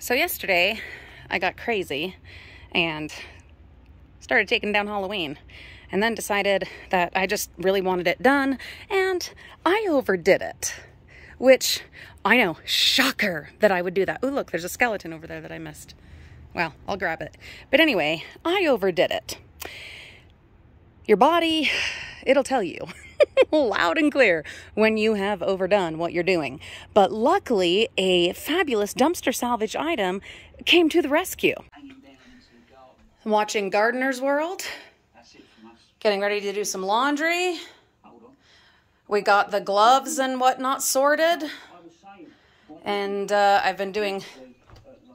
So yesterday, I got crazy and started taking down Halloween and then decided that I just really wanted it done and I overdid it. Which I know, shocker that I would do that. Oh, look, there's a skeleton over there that I missed. Well, I'll grab it. But anyway, I overdid it. Your body, it'll tell you. loud and clear when you have overdone what you're doing. But luckily, a fabulous dumpster salvage item came to the rescue. I'm watching Gardener's World, getting ready to do some laundry. We got the gloves and whatnot sorted. And uh, I've been doing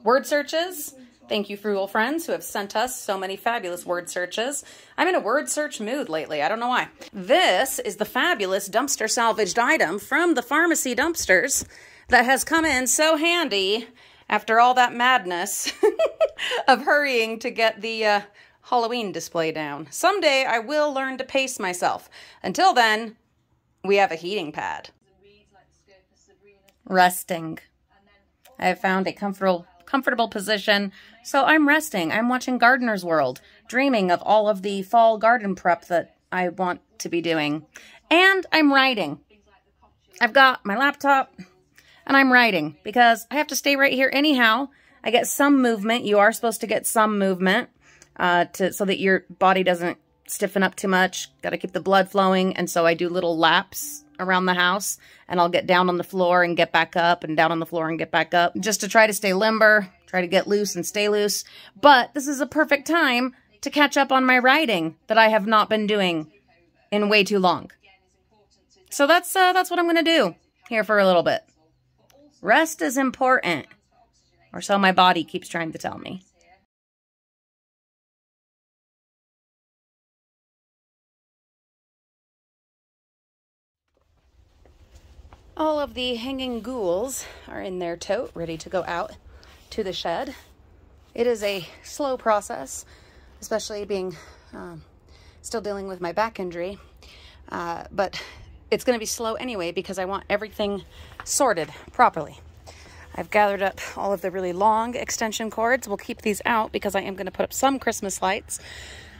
word searches Thank you, Frugal Friends, who have sent us so many fabulous word searches. I'm in a word search mood lately. I don't know why. This is the fabulous dumpster salvaged item from the pharmacy dumpsters that has come in so handy after all that madness of hurrying to get the uh, Halloween display down. Someday I will learn to pace myself. Until then, we have a heating pad. Resting. I have found a comfortable comfortable position. So I'm resting. I'm watching Gardener's World, dreaming of all of the fall garden prep that I want to be doing. And I'm writing. I've got my laptop and I'm writing because I have to stay right here anyhow. I get some movement. You are supposed to get some movement uh, to so that your body doesn't stiffen up too much. Got to keep the blood flowing. And so I do little laps around the house and I'll get down on the floor and get back up and down on the floor and get back up just to try to stay limber, try to get loose and stay loose. But this is a perfect time to catch up on my writing that I have not been doing in way too long. So that's uh, that's what I'm going to do here for a little bit. Rest is important, or so my body keeps trying to tell me. All of the hanging ghouls are in their tote, ready to go out to the shed. It is a slow process, especially being um, still dealing with my back injury, uh, but it's going to be slow anyway because I want everything sorted properly. I've gathered up all of the really long extension cords. We'll keep these out because I am going to put up some Christmas lights.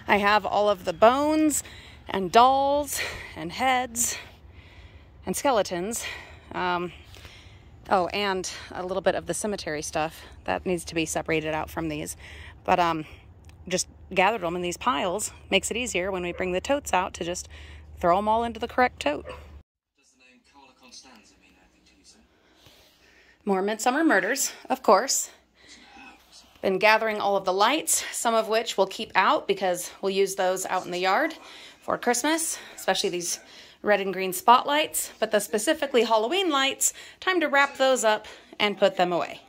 I have all of the bones and dolls and heads and skeletons. Um, oh, and a little bit of the cemetery stuff that needs to be separated out from these. But um, just gathered them in these piles. Makes it easier when we bring the totes out to just throw them all into the correct tote. More Midsomer Murders, of course. Been gathering all of the lights, some of which we'll keep out because we'll use those out in the yard for Christmas, especially these red and green spotlights, but the specifically Halloween lights, time to wrap those up and put them away.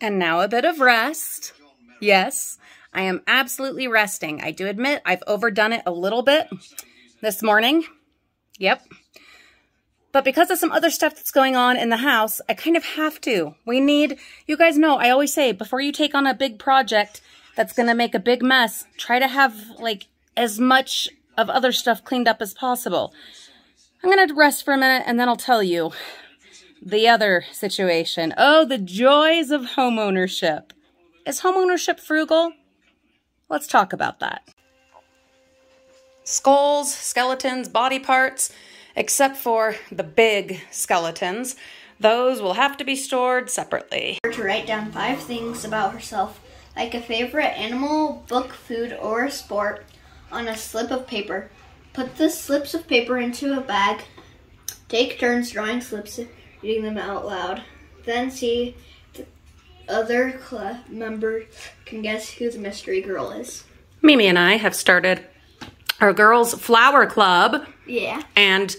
And now a bit of rest. Yes, I am absolutely resting. I do admit I've overdone it a little bit this morning. Yep. But because of some other stuff that's going on in the house, I kind of have to. We need, you guys know, I always say, before you take on a big project that's going to make a big mess, try to have like as much of other stuff cleaned up as possible. I'm going to rest for a minute and then I'll tell you the other situation. Oh, the joys of homeownership. Is homeownership frugal? Let's talk about that. Skulls, skeletons, body parts, except for the big skeletons. Those will have to be stored separately. To write down five things about herself, like a favorite animal, book, food, or sport, on a slip of paper. Put the slips of paper into a bag. Take turns drawing slips, reading them out loud. Then see if the other club members can guess who the mystery girl is. Mimi and I have started our girls' flower club. Yeah. And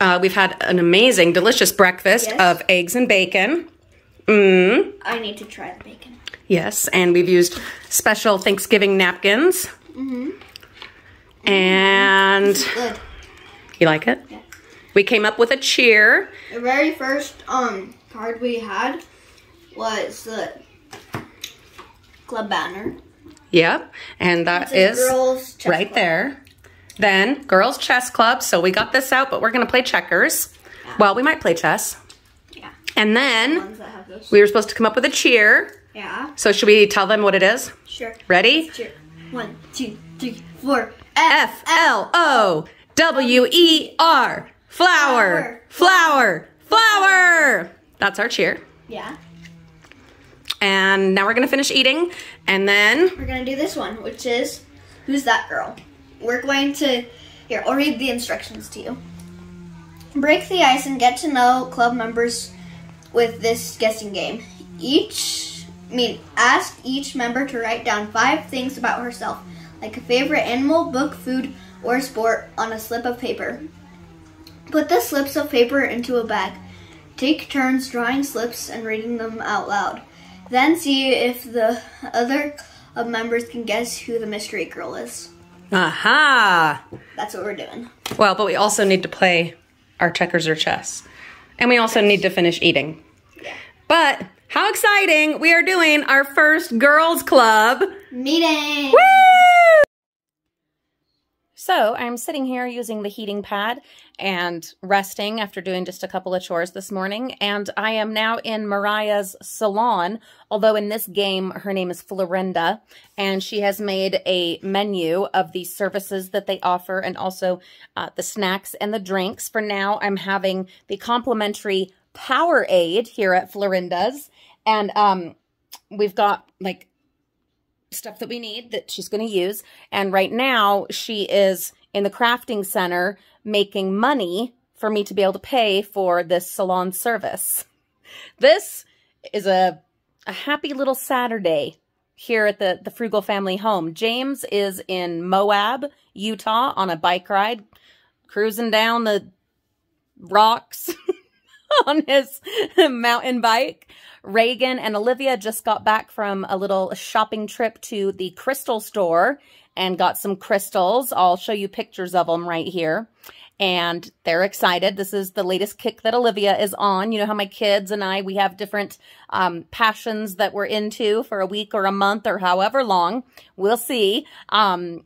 uh, we've had an amazing, delicious breakfast yes. of eggs and bacon. Mm. I need to try the bacon. Yes, and we've used special Thanksgiving napkins. Mm -hmm. And good. You like it? Yeah. We came up with a cheer. The very first um card we had was the club banner. Yep, and that is right club. there. Then girls chess club. So we got this out, but we're gonna play checkers. Yeah. Well, we might play chess. Yeah. And then Ones that have those. we were supposed to come up with a cheer. Yeah. So should we tell them what it is? Sure. Ready? Sure. One, two, three, four. F L O W E R. Flower. Flower. Flower. That's our cheer. Yeah. And now we're gonna finish eating, and then We're gonna do this one, which is Who's That Girl? We're going to here, I'll read the instructions to you. Break the ice and get to know club members with this guessing game. Each mean ask each member to write down five things about herself, like a favorite animal, book, food, or sport on a slip of paper. Put the slips of paper into a bag. Take turns drawing slips and reading them out loud. Then see if the other members can guess who the mystery girl is. aha. That's what we're doing. Well, but we also need to play our checkers or chess, and we also need to finish eating. Yeah. But how exciting! We are doing our first girls' club. Meeting! Woo! So I'm sitting here using the heating pad and resting after doing just a couple of chores this morning. And I am now in Mariah's salon, although in this game, her name is Florinda, and she has made a menu of the services that they offer and also uh, the snacks and the drinks. For now, I'm having the complimentary Powerade here at Florinda's. And um, we've got like stuff that we need that she's going to use. And right now, she is in the crafting center making money for me to be able to pay for this salon service. This is a, a happy little Saturday here at the, the Frugal Family home. James is in Moab, Utah on a bike ride, cruising down the rocks on his mountain bike. Reagan and Olivia just got back from a little shopping trip to the crystal store and got some crystals. I'll show you pictures of them right here. And they're excited. This is the latest kick that Olivia is on. You know how my kids and I, we have different um, passions that we're into for a week or a month or however long. We'll see. Um,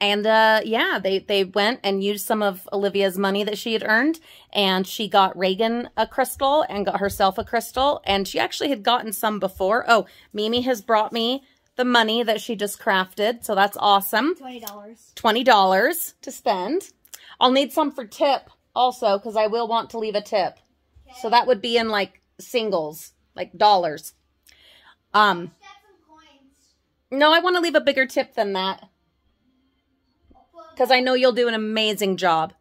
and uh, yeah, they they went and used some of Olivia's money that she had earned, and she got Reagan a crystal and got herself a crystal, and she actually had gotten some before. Oh, Mimi has brought me the money that she just crafted, so that's awesome. $20. Twenty dollars to spend. I'll need some for tip also because I will want to leave a tip. So that would be in like singles, like dollars. Um, no, I want to leave a bigger tip than that because I know you'll do an amazing job.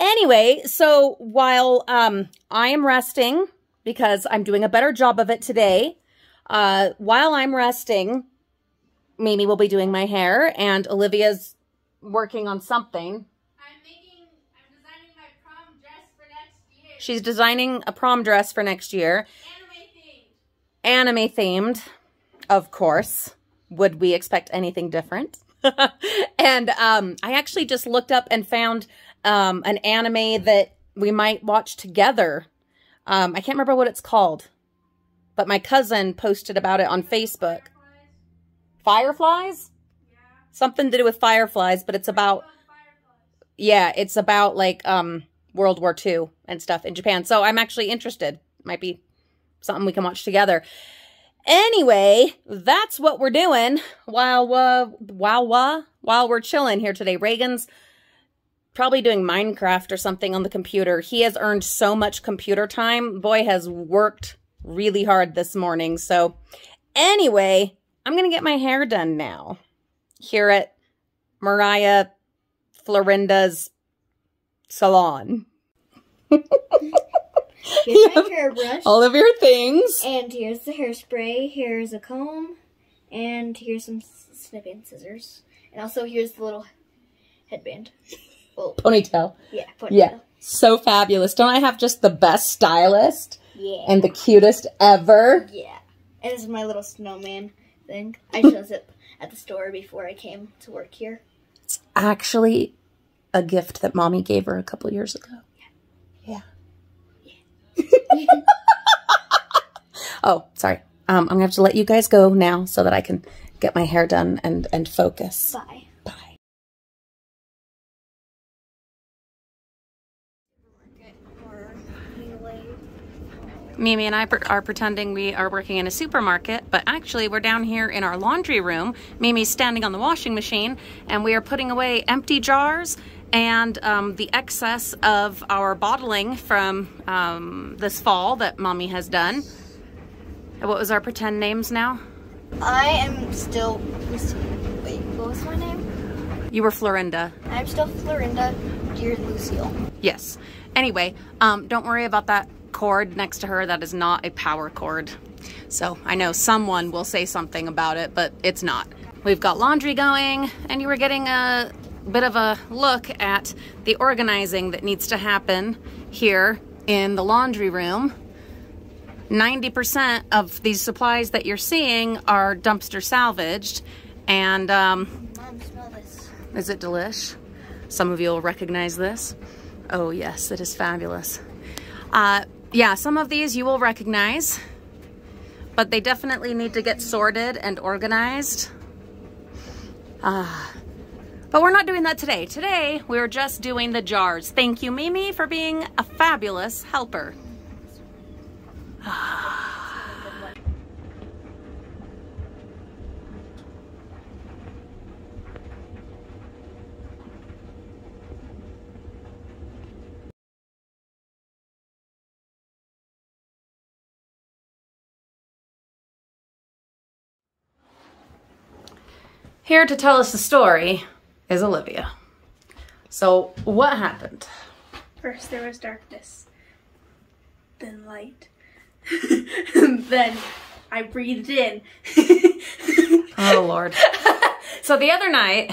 Anyway, so while um, I am resting, because I'm doing a better job of it today, uh, while I'm resting, Mimi will be doing my hair, and Olivia's working on something. I'm making, I'm designing my prom dress for next year. She's designing a prom dress for next year, Anime themed. anime themed, of course. Would we expect anything different? and um, I actually just looked up and found um, an anime that we might watch together. Um, I can't remember what it's called, but my cousin posted about it on Facebook. Fireflies? Something to do with fireflies, but it's about yeah, it's about like um World War II and stuff in Japan. So I'm actually interested. Might be something we can watch together. Anyway, that's what we're doing while uh, while uh, while we're chilling here today. Reagan's probably doing Minecraft or something on the computer. He has earned so much computer time. Boy has worked really hard this morning. So anyway, I'm going to get my hair done now here at Mariah Florinda's salon. Here's my hairbrush. All of your things. And here's the hairspray. Here's a comb. And here's some snipping scissors. And also here's the little headband. Well, Ponytail. yeah. Put Yeah. So fabulous. Don't I have just the best stylist Yeah. and the cutest ever? yeah. And this is my little snowman thing. I chose it at the store before I came to work here. It's actually, a gift that mommy gave her a couple years ago. Yeah. Oh, sorry. Um, I'm gonna have to let you guys go now so that I can get my hair done and and focus. Bye. Bye. Mimi and I are pretending we are working in a supermarket, but actually we're down here in our laundry room. Mimi's standing on the washing machine and we are putting away empty jars and um, the excess of our bottling from um, this fall that mommy has done. What was our pretend names now? I am still. Wait, what was my name? You were Florinda. I'm still Florinda, dear Lucille. Yes. Anyway, um, don't worry about that cord next to her. That is not a power cord. So I know someone will say something about it, but it's not. We've got laundry going, and you were getting a bit of a look at the organizing that needs to happen here in the laundry room. 90% of these supplies that you're seeing are dumpster salvaged. And, um, Mom, is it delish? Some of you will recognize this. Oh yes, it is fabulous. Uh, yeah, some of these you will recognize, but they definitely need to get sorted and organized. Ah, but we're not doing that today. Today, we're just doing the jars. Thank you, Mimi, for being a fabulous helper. Here to tell us the story is Olivia. So, what happened? First there was darkness, then light, then I breathed in. Oh, Lord. So, the other night,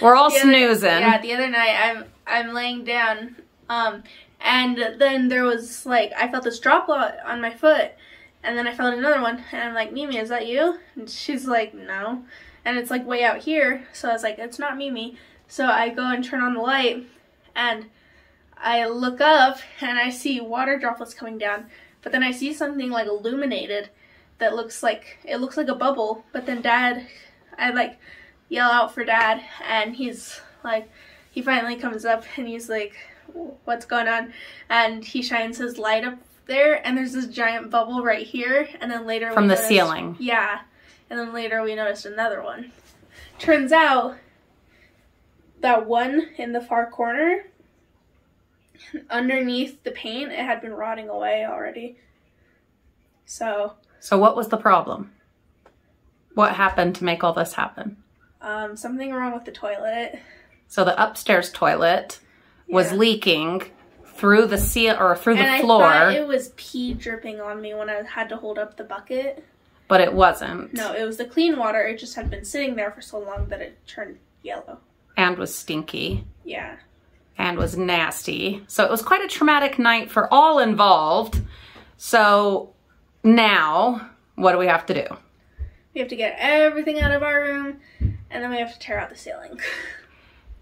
we're all other- snoozing. Yeah, the other night I'm I'm laying down, um, and then there was like I felt this drop lo- on my foot, and then I felt another one, and I'm like, Mimi, is that you? And she's like, no, and it's like way out here, so I was like, it's not Mimi. So I go and turn on the light, and I look up and I see water droplets coming down, but then I see something like illuminated that looks like it looks like a bubble, but then Dad, I like yell out for Dad, and he's like, he finally comes up and he's like, what's going on? And he shines his light up there, and there's this giant bubble right here, and then later From the noticed- ceiling. Yeah, and then later we noticed another one. Turns out that one in the far corner, underneath the paint, it had been rotting away already. So, So, what was the problem? What happened to make all this happen? um, something wrong with the toilet. So, the upstairs toilet was Yeah. leaking through the seal or through the and I floor, thought it was pee dripping on me when I had to hold up the bucket. but it wasn't. No, it was the clean water. It just had been sitting there for so long that it turned yellow. And was stinky Yeah. And was nasty. So, it was quite a traumatic night for all involved. So, now, what do we have to do? We have to get everything out of our room, and then we have to tear out the ceiling.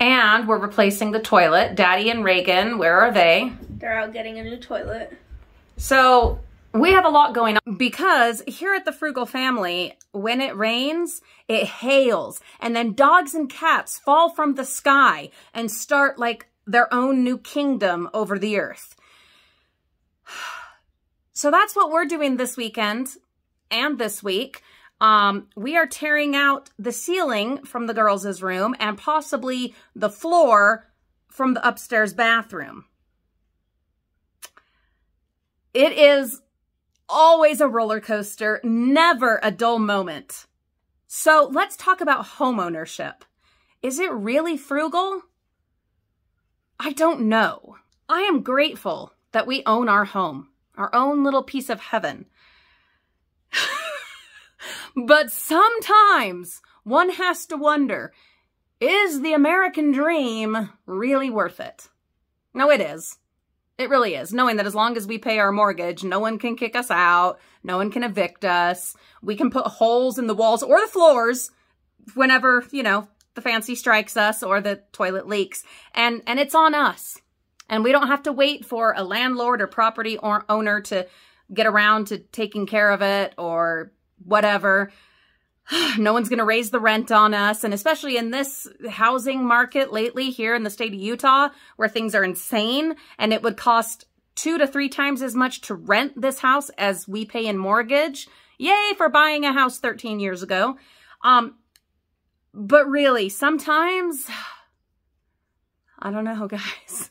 And we're replacing the toilet. Daddy and Reagan, where are they? They're out getting a new toilet. So we have a lot going on because here at the Frugal family, when it rains, it hails and then dogs and cats fall from the sky and start like their own new kingdom over the earth. So that's what we're doing this weekend and this week. Um, we are tearing out the ceiling from the girls' room and possibly the floor from the upstairs bathroom. It is always a roller coaster, never a dull moment. So let's talk about homeownership. Is it really frugal? I don't know. I am grateful that we own our home, our own little piece of heaven. but sometimes one has to wonder, is the American dream really worth it? No, it is. It really is. Knowing that as long as we pay our mortgage, no one can kick us out. No one can evict us. We can put holes in the walls or the floors whenever, you know, the fancy strikes us or the toilet leaks. And, and it's on us. And we don't have to wait for a landlord or property or owner to get around to taking care of it or whatever. no one's going to raise the rent on us. And especially in this housing market lately here in the state of Utah, where things are insane and it would cost two to three times as much to rent this house as we pay in mortgage. Yay for buying a house 13 years ago. Um, but really, sometimes, I don't know, guys.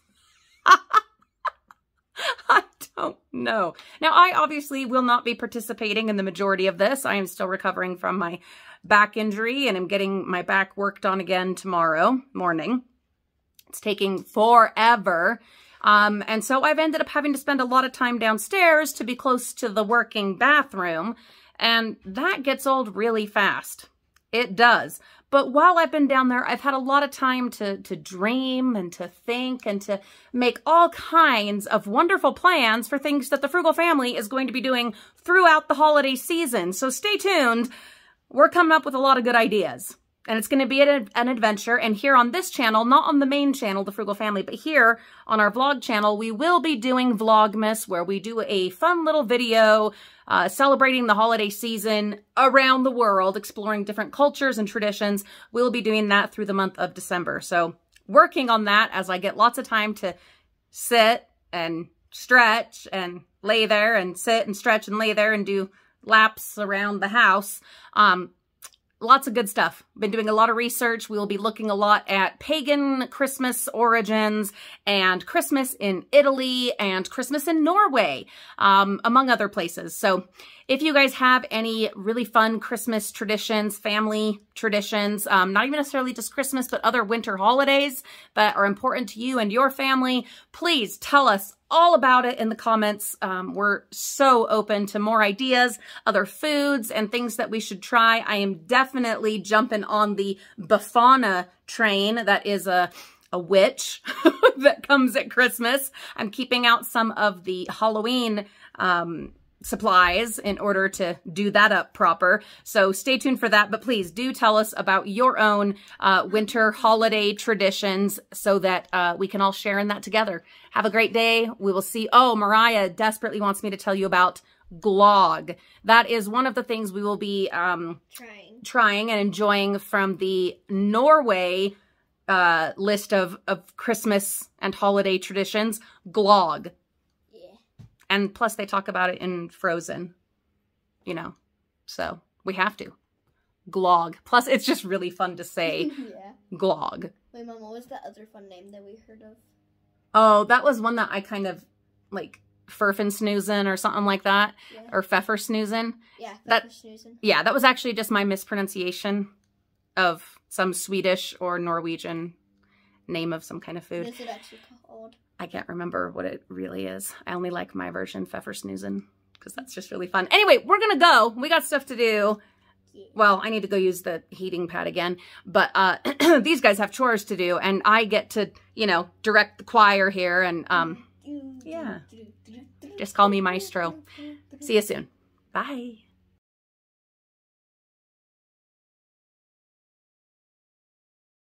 I don't know. Now, I obviously will not be participating in the majority of this. I am still recovering from my back injury and I'm getting my back worked on again tomorrow morning. It's taking forever. Um, and so I've ended up having to spend a lot of time downstairs to be close to the working bathroom. And that gets old really fast. It does. But while I've been down there, I've had a lot of time to, to dream and to think and to make all kinds of wonderful plans for things that the Frugal family is going to be doing throughout the holiday season. So stay tuned. We're coming up with a lot of good ideas and it's going to be an, an, adventure. And here on this channel, not on the main channel, The Frugal Family, but here on our vlog channel, we will be doing Vlogmas, where we do a fun little video uh, celebrating the holiday season around the world, exploring different cultures and traditions. We'll be doing that through the month of December. So working on that as I get lots of time to sit and stretch and lay there and sit and stretch and lay there and do laps around the house. Um, lots of good stuff. Been doing a lot of research. We will be looking a lot at pagan Christmas origins and Christmas in Italy and Christmas in Norway, um, among other places. So if you guys have any really fun Christmas traditions, family traditions, um, not even necessarily just Christmas, but other winter holidays that are important to you and your family, please tell us all about it in the comments. Um, we're so open to more ideas, other foods, and things that we should try. I am definitely jumping on the Befana train. That is a a witch that comes at Christmas. I'm keeping out some of the Halloween um, supplies in order to do that up proper. So stay tuned for that. But please do tell us about your own uh, winter holiday traditions so that uh, we can all share in that together. Have a great day. We will see. Oh, Mariah desperately wants me to tell you about glog. That is one of the things we will be um, trying. trying and enjoying from the Norway uh, list of, of Christmas and holiday traditions. Glögg. And plus they talk about it in Frozen, you know, so we have to. Glog. Plus it's just really fun to say. yeah. Glögg. Wait, Mom, what was the other fun name that we heard of? Oh, that was one that I kind of like Furfin Snoozin or something like that. Yeah. Or Pfeffer Snoozin. Yeah, that, snoozin. Yeah, that was actually just my mispronunciation of some Swedish or Norwegian name of some kind of food. What is it actually called? I can't remember what it really is. I only like my version, Pfeffer Snoozin, because that's just really fun. Anyway, we're going to go. We got stuff to do. Well, I need to go use the heating pad again. But uh, these guys have chores to do, and I get to, you know, direct the choir here. And, um, yeah, just call me Maestro. See you soon. Bye.